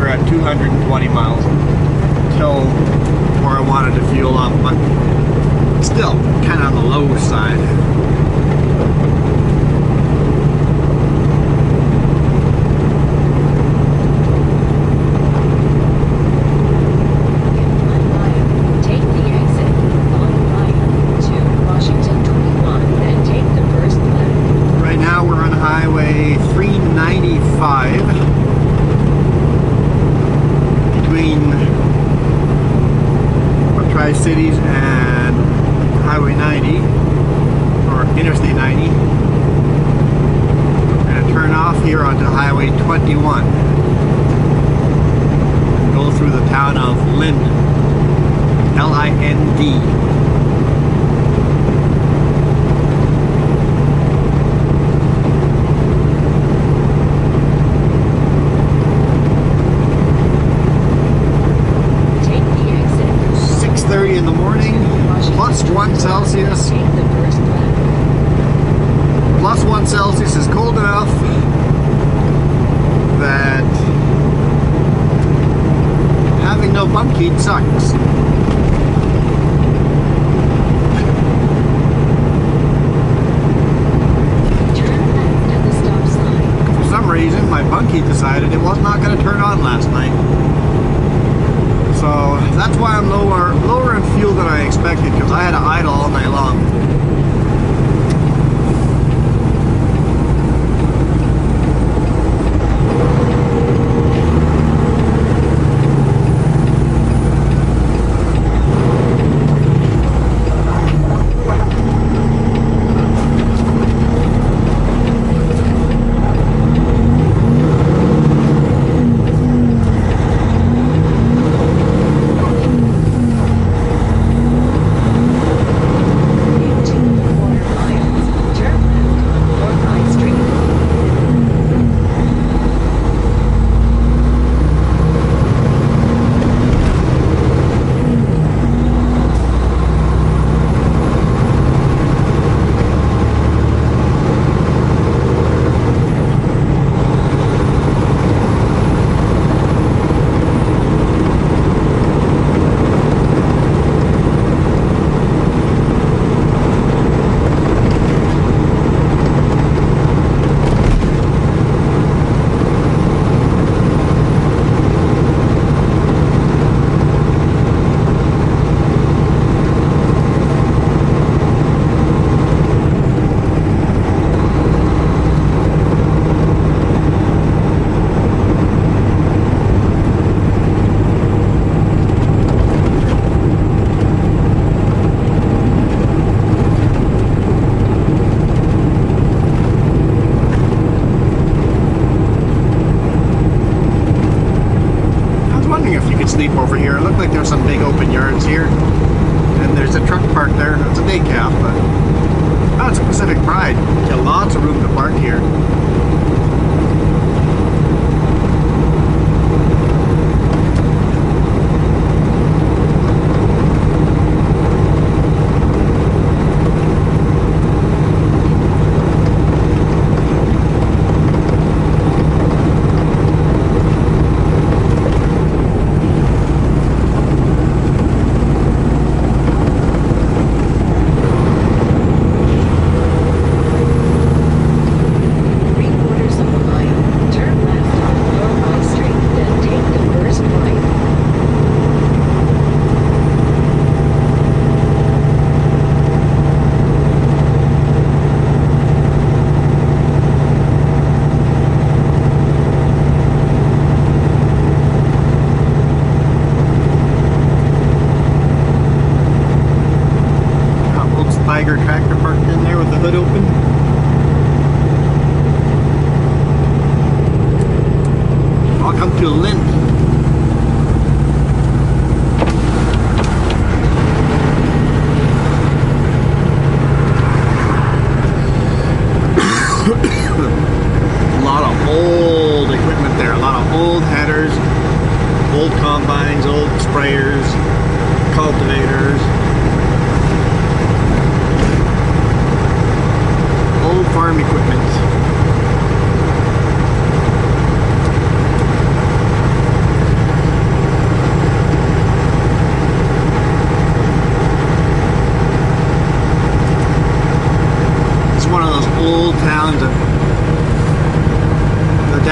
we're at 220 miles till where I wanted to fuel up, but still kind of on the low side. pumpkin sucks. For some reason, my bunkie decided it was not going to turn on last night. So that's why I'm lower, lower in fuel than I expected because I had to idle all night long.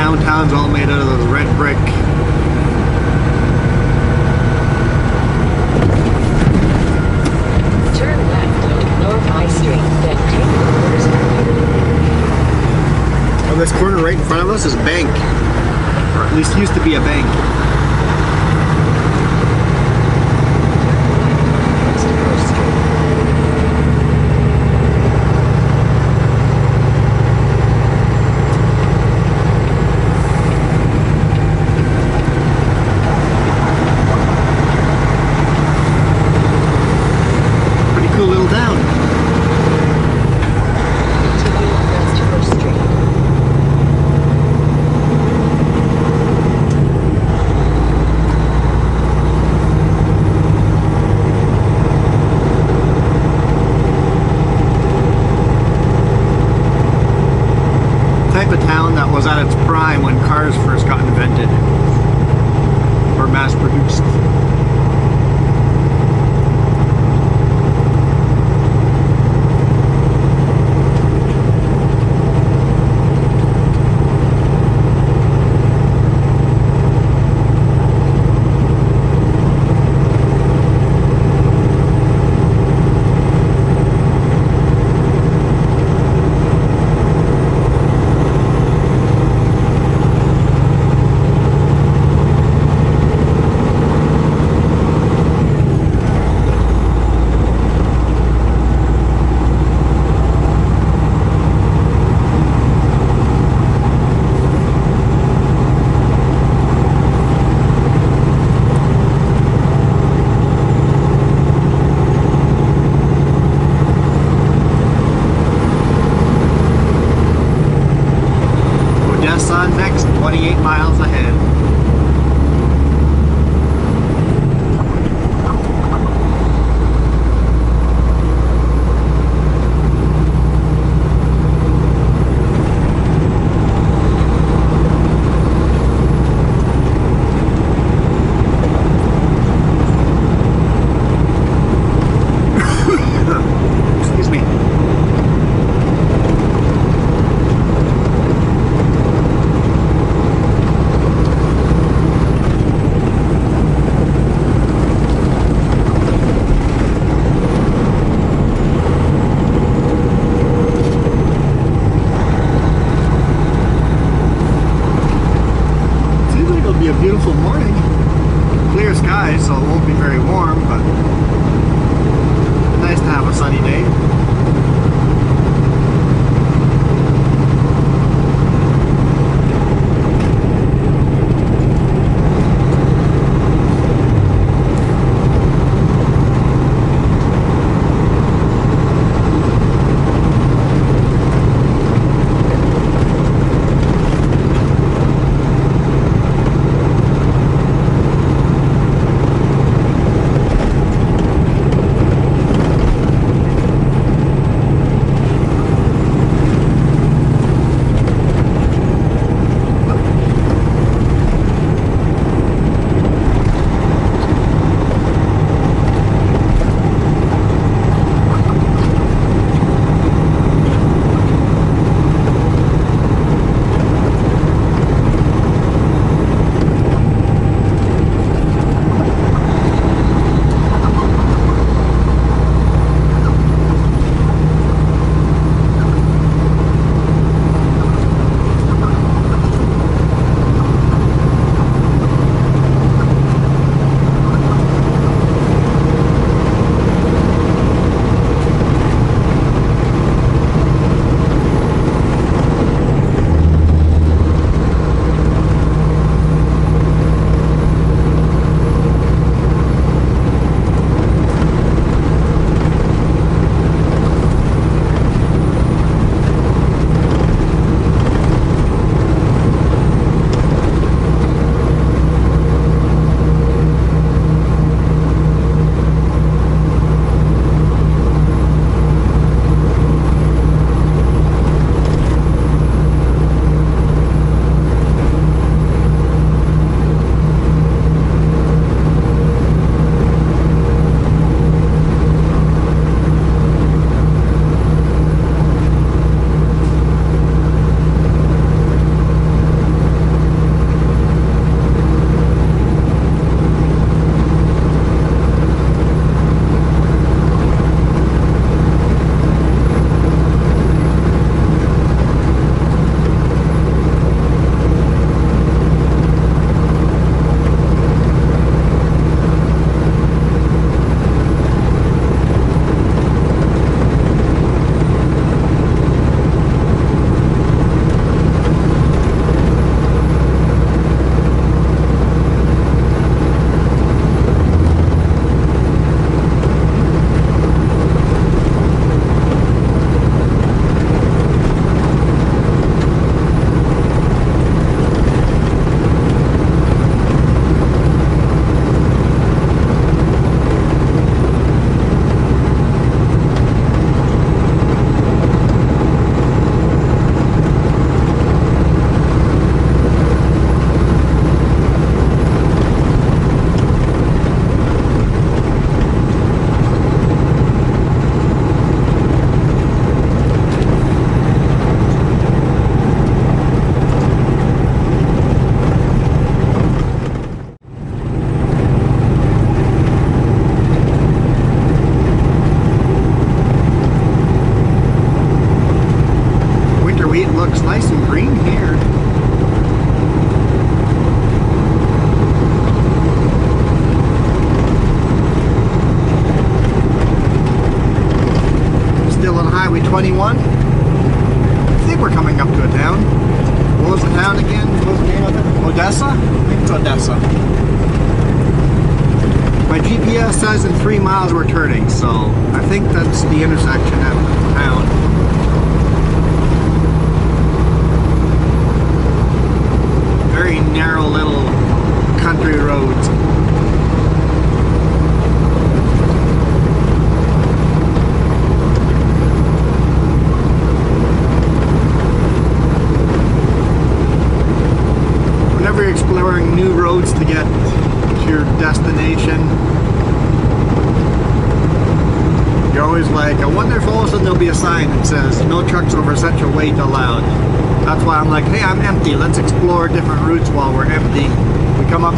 downtown's all made out of those red brick Turn left on North High Street. Oh, this corner right in front of us is a bank, or at least used to be a bank.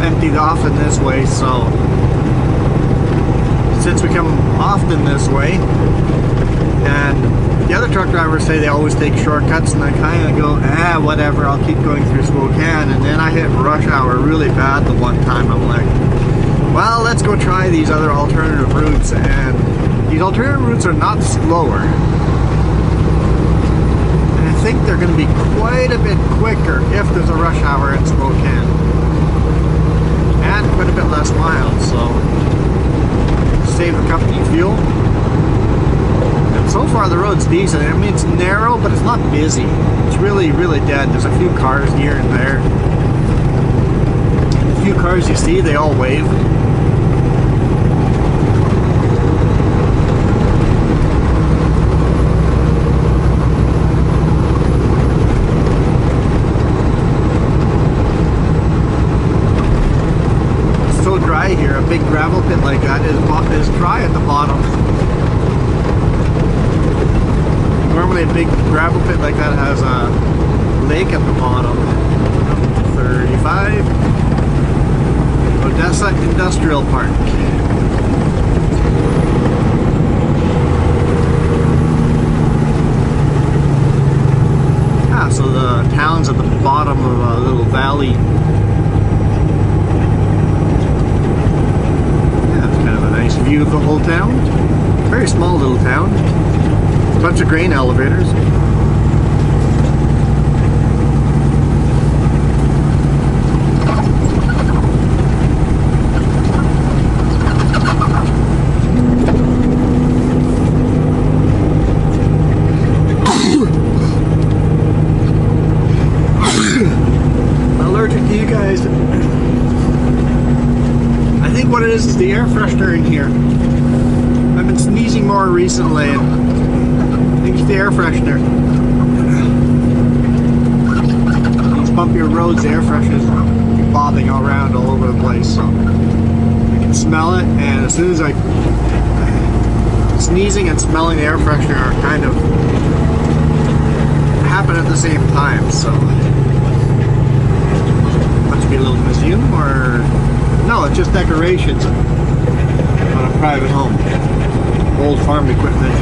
Emptied often this way, so since we come often this way, and the other truck drivers say they always take shortcuts, and I kind of go, ah, whatever, I'll keep going through Spokane. And then I hit rush hour really bad the one time. I'm like, well, let's go try these other alternative routes. And these alternative routes are not slower. And I think they're going to be quite a bit quicker if there's a rush hour in Spokane. And quite a bit less miles, so save the company fuel. And so far the road's decent. I mean, it's narrow, but it's not busy. It's really, really dead. There's a few cars here and there. The few cars you see, they all wave. It's so dry here. A big gravel pit like that is, bo- is dry at the bottom. Normally a big gravel pit like that has a lake at the bottom. 35. Odessa Industrial Park. Ah, so the town's at the bottom of a little valley. Yeah, it's kind of a nice view of the whole town. Very small little town. A Bunch of grain elevators. I'm allergic to you guys. I think what it is is the air freshener in here. I've been sneezing more recently. And I think it's the air freshener. These bumpier roads, the air freshener's bobbing all around all over the place. So I can smell it, and as soon as I sneezing and smelling the air freshener are kind of happen at the same time. So must be a little museum or no? It's just decorations on a private home. Old farm equipment.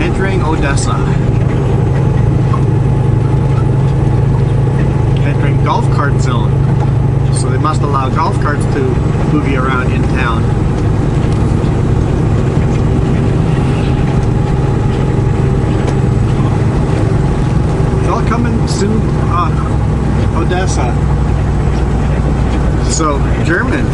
Entering Odessa. Entering golf cart zone. So they must allow golf carts to boogie around in town. It's all coming soon. Uh, Odessa. So, German.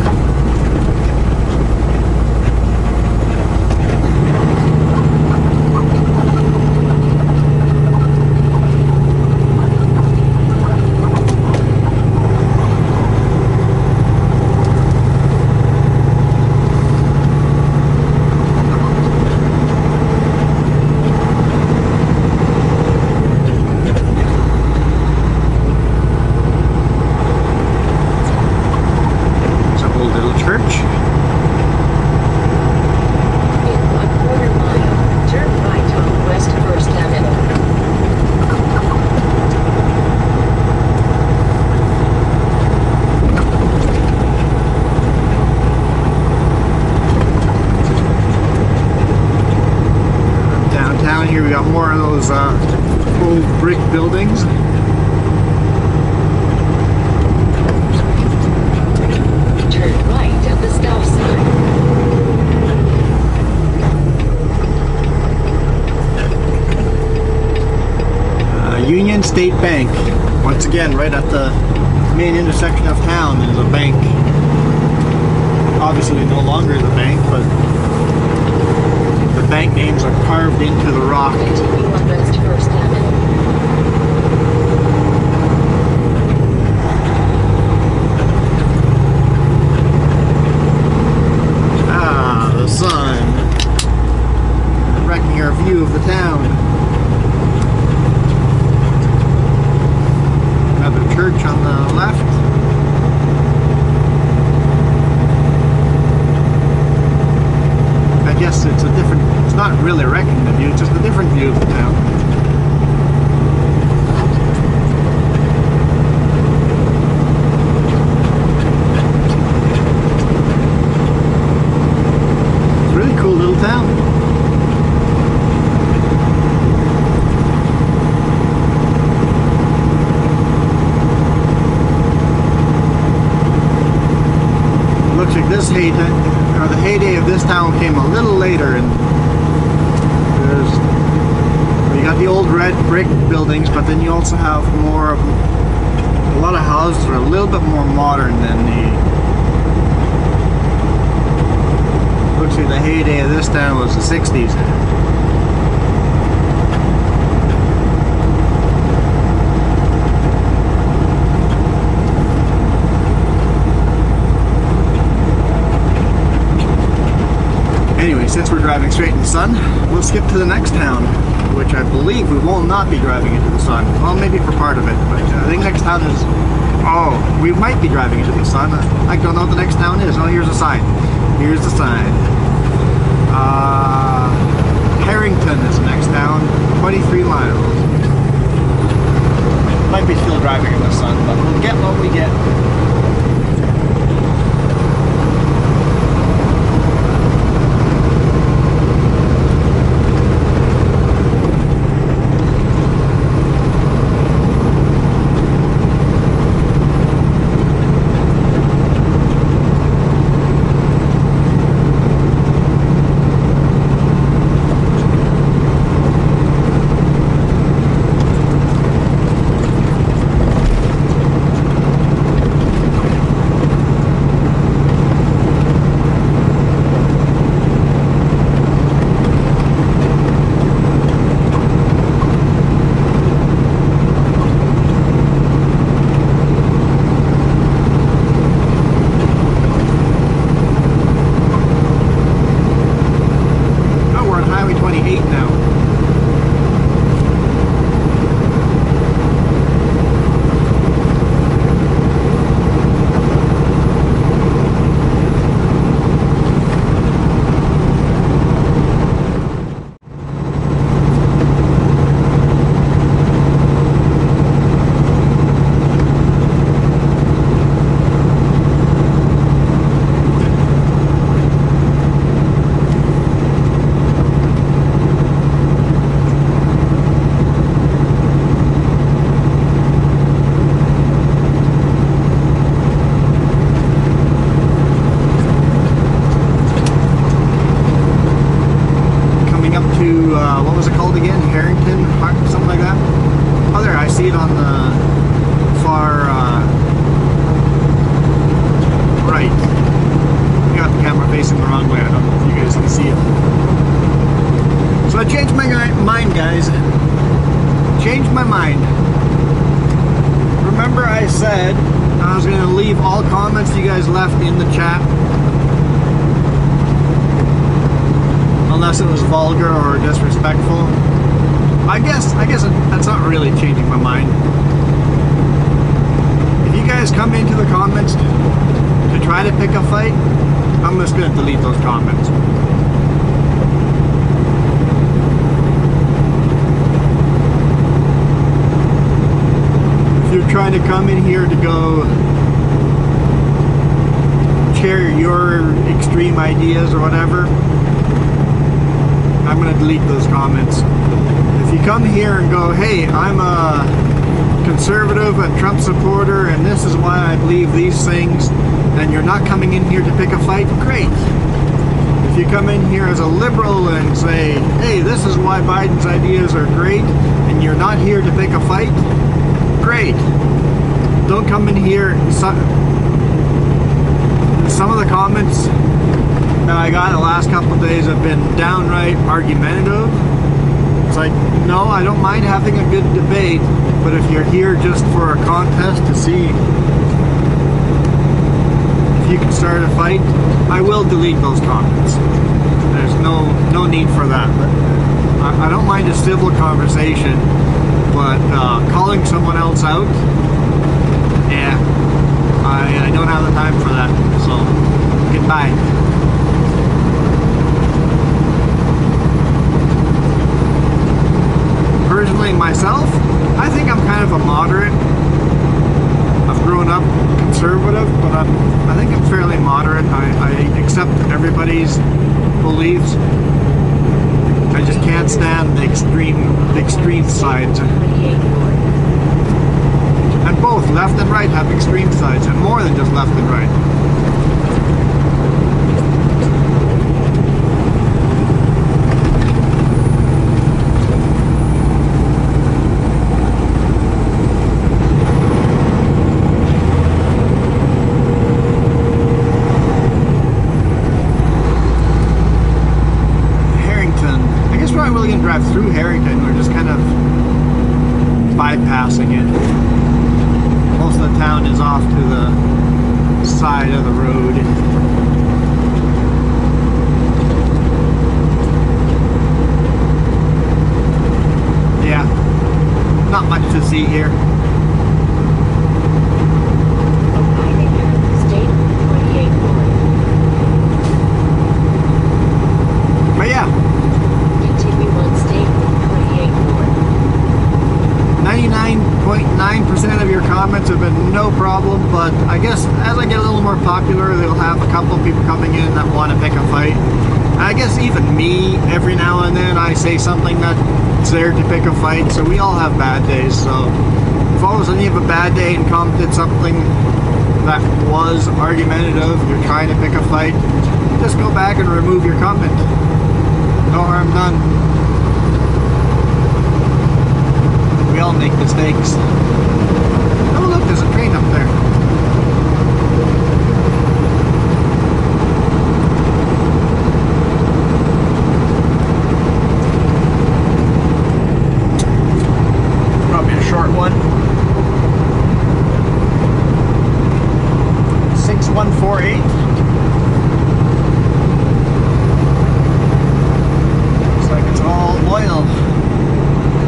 It's a old little church. In one quarter mile, turn right on West First Avenue. Downtown here, we got more of those uh, old brick buildings. Turn right at the stop sign. Union State Bank. Once again, right at the main intersection of town, there's a bank. Obviously, no longer the bank, but the bank names are carved into the rock. Ah, the sun. Wrecking our view of the town. Another church on the left. I guess it's a different, it's not really wrecking the view, it's just a different view of the town. It's a really cool little town. Looks like this heyday, or the heyday of this town came a little later, and there's you got the old red brick buildings, but then you also have more of a lot of houses that are a little bit more modern than the Looks like the heyday of this town was the 60s. Anyway, since we're driving straight in the sun, we'll skip to the next town, which I believe we will not be driving into the sun. Well, maybe for part of it, but uh, I think next town is. Oh, we might be driving into the sun. I don't know what the next town is. Oh, here's a sign. Here's the sign. Uh, Harrington is the next town, 23 miles. Might be still driving in the sun, but we'll get what we get. Trying to come in here to go share your extreme ideas or whatever, I'm gonna delete those comments. If you come here and go, hey, I'm a conservative a Trump supporter and this is why I believe these things, and you're not coming in here to pick a fight, great. If you come in here as a liberal and say, hey, this is why Biden's ideas are great, and you're not here to pick a fight, great. Don't come in here. Some, some of the comments that I got the last couple days have been downright argumentative. It's like, no, I don't mind having a good debate, but if you're here just for a contest to see if you can start a fight, I will delete those comments. There's no no need for that. I, I don't mind a civil conversation, but uh, calling someone else out, yeah, I, I don't have the time for that. So, goodbye. Personally, myself, I think I'm kind of a moderate. I've grown up conservative, but I'm, I think I'm fairly moderate. I, I accept everybody's beliefs. Can't stand the extreme, the extreme sides. And both left and right have extreme sides, and more than just left and right. Harrington. I guess we're not really going to drive through Harrington. We're just kind of bypassing it. Most of the town is off to the side of the road. Yeah, not much to see here. Arriving at State Road 28 north. But yeah, Continue on State Road 28 north. 99.9% of your comments have been no problem, but I guess as I get a little more popular, they'll have a couple of people coming in that want to pick a fight. And I guess even me, every now and then, I say something that's there to pick a fight, so we all have bad days. So if of a sudden you have a bad day and commented something that was argumentative, you're trying to pick a fight, just go back and remove your comment. No harm done. We all make mistakes. Oh look, there's a train up there. Probably a short one. 6148. Looks like it's all oil.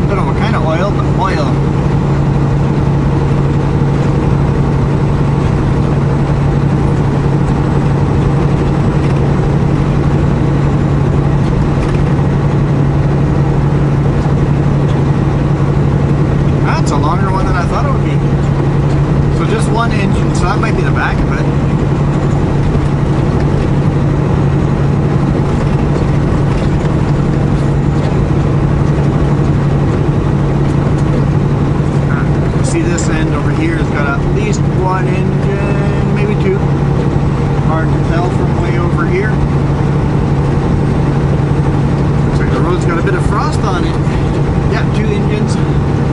Don't know what kind of oil, but oil. That's a longer one than I thought it would be. So just one engine, so that might be the back of it. Ah, See this end over here has got at least one engine, maybe two. Hard to tell from way over here. Looks like the road's got a bit of frost on it. Yeah, two engines.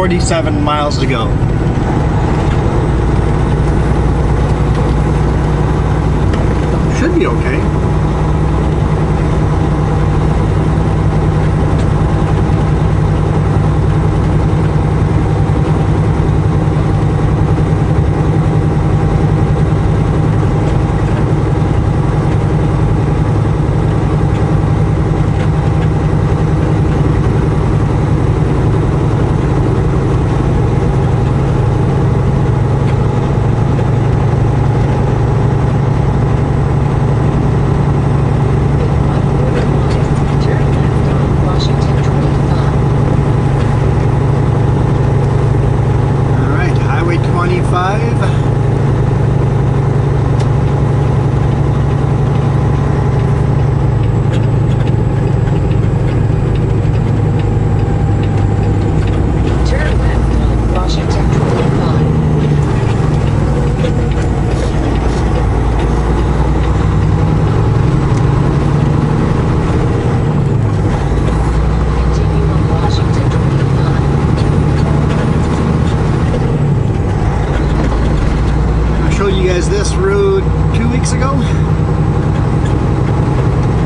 147 miles to go. Should be okay. Turn left on Washington 25. All right, Highway 25. Turn left on Washington 25. Continue on Washington 25. I showed you guys this road two weeks ago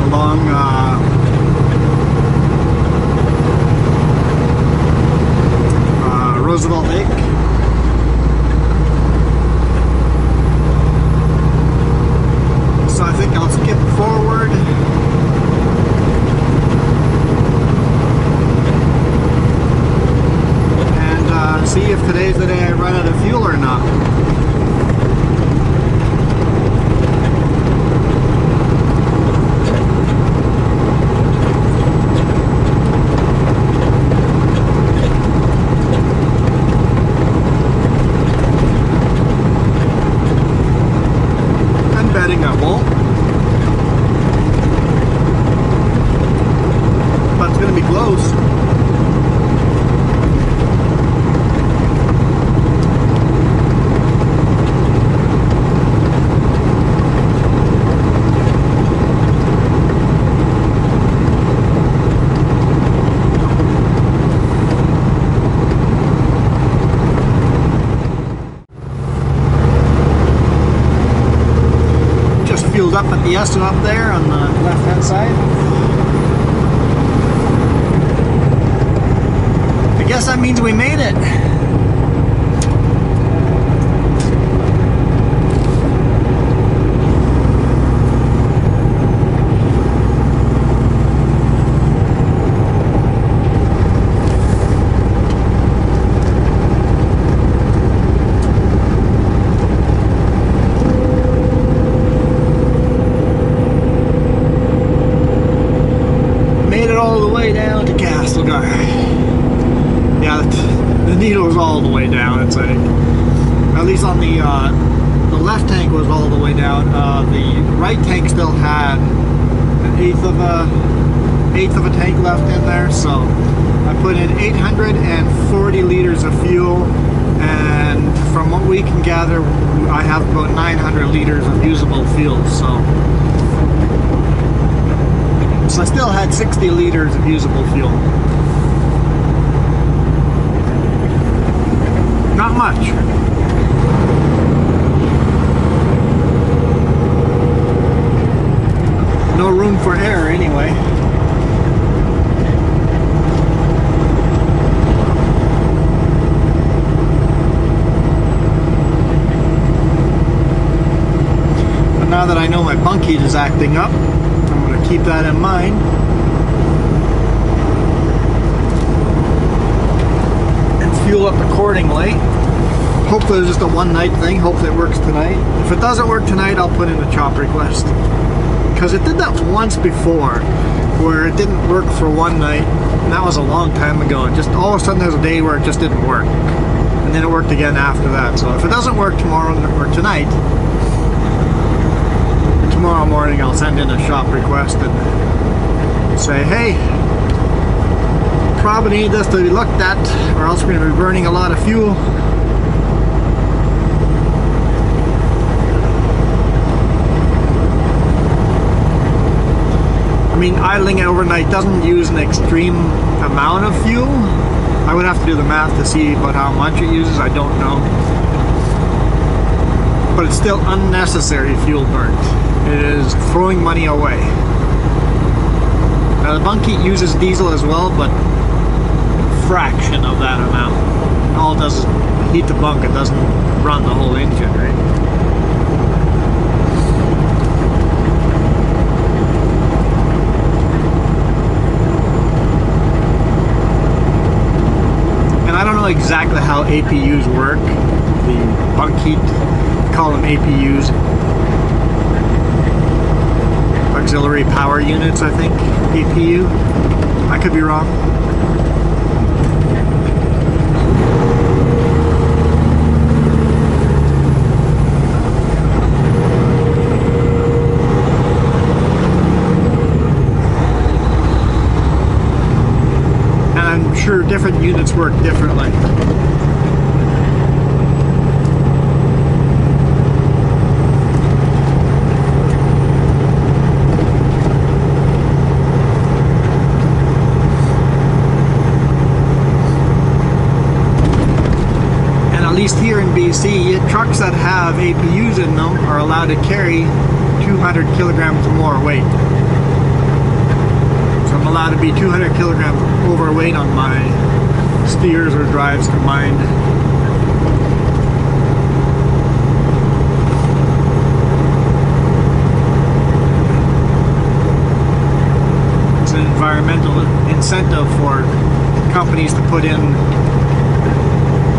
along uh, uh, Roosevelt Lake. So I think I'll skip forward. And uh, see if today's the day I run out of fuel or not. I'm betting I won't. But it's going to be close. Just fueled up at the Essen up there on the left hand side. I guess that means we made it. Made it all the way down to Castlegar. Yeah, the, needle was all the way down. It's like, at least on the uh, the left tank was all the way down. Uh, the right tank still had an eighth of a eighth of a tank left in there. So I put in 840 liters of fuel, and from what we can gather, I have about 900 liters of usable fuel. So. So I still had 60 liters of usable fuel. Not much. No room for error anyway. But now that I know my bunk heat is acting up, keep that in mind. And fuel up accordingly. Hopefully it's just a one night thing. Hopefully it works tonight. If it doesn't work tonight, I'll put in a chop request. Because it did that once before, where it didn't work for one night. And that was a long time ago. And just all of a sudden there's a day where it just didn't work. And then it worked again after that. So if it doesn't work tomorrow or tonight, tomorrow morning I'll send in a shop request and say, hey, probably need this to be looked at or else we're going to be burning a lot of fuel. I mean, idling overnight doesn't use an extreme amount of fuel. I would have to do the math to see about how much it uses, I don't know. But it's still unnecessary fuel burnt. It is throwing money away. Now the bunk heat uses diesel as well, but fraction of that amount. All it does is heat the bunk, it doesn't run the whole engine, right? And I don't know exactly how APUs work. The bunk heat, call them APUs. Auxiliary power units, I think. APU. I could be wrong. and I'm sure different units work differently. And at least here in BC, trucks that have APUs in them are allowed to carry 200 kilograms more weight. So I'm allowed to be 200 kilograms overweight on my steers or drives combined. It's an environmental incentive for companies to put in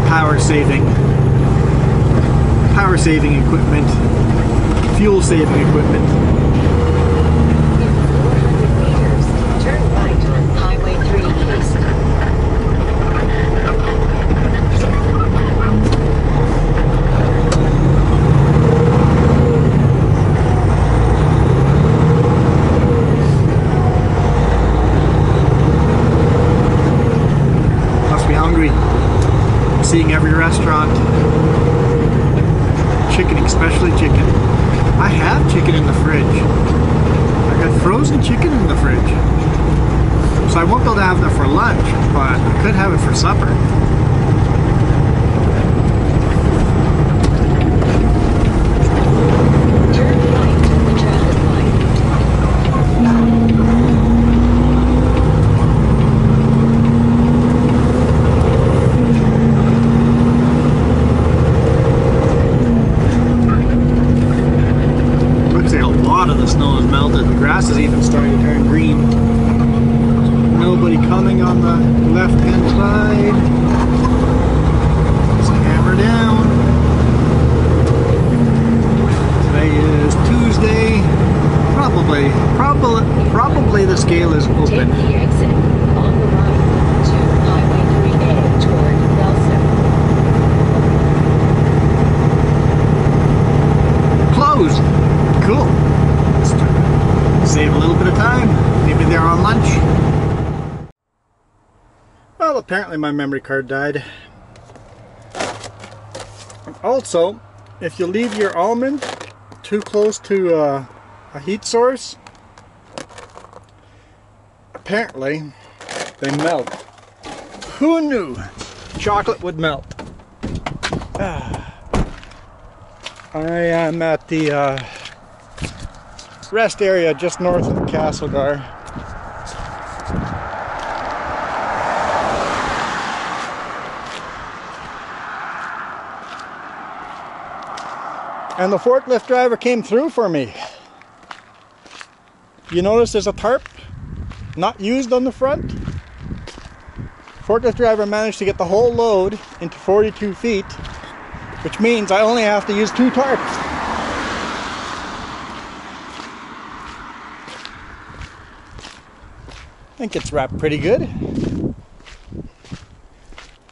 power saving power saving equipment, fuel saving equipment. In 400 meters, turn right on Highway 3 East. Must be hungry. Seeing every restaurant. Especially chicken. I have chicken in the fridge. I got frozen chicken in the fridge. So I won't be able to have that for lunch, but I could have it for supper. Turn right on the traffic light. Looks like a lot of the snow has melted. The grass is even starting to turn green. Nobody coming on the left hand side. Let's hammer down. Today is Tuesday. Probably, probably, probably the scale is Take open. the exit on the right to Highway 3A toward Nelson. Closed. Cool. Let's try- Save a little bit of time. Maybe they're on lunch. Well, apparently my memory card died. Also, if you leave your almond too close to uh, a heat source, apparently they melt. Who knew chocolate would melt? I am at the uh, rest area just north of Castlegar. And the forklift driver came through for me. You notice there's a tarp not used on the front? Forklift driver managed to get the whole load into 42 feet which means I only have to use two tarps. I think it's wrapped pretty good.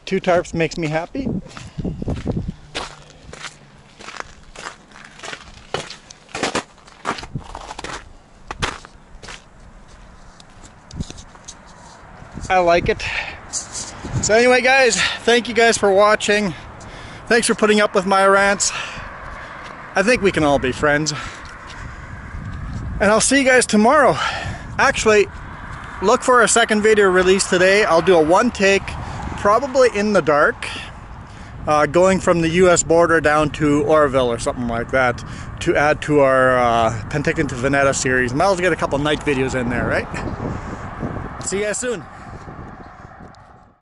Two tarps makes me happy. I like it. So anyway guys, thank you guys for watching. Thanks for putting up with my rants. I think we can all be friends. And I'll see you guys tomorrow. Actually, look for a second video release today. I'll do a one take, probably in the dark, uh, going from the US border down to Oroville or something like that to add to our uh, Penticton to Veneta series. Might as well get a couple night videos in there, right? See you guys soon.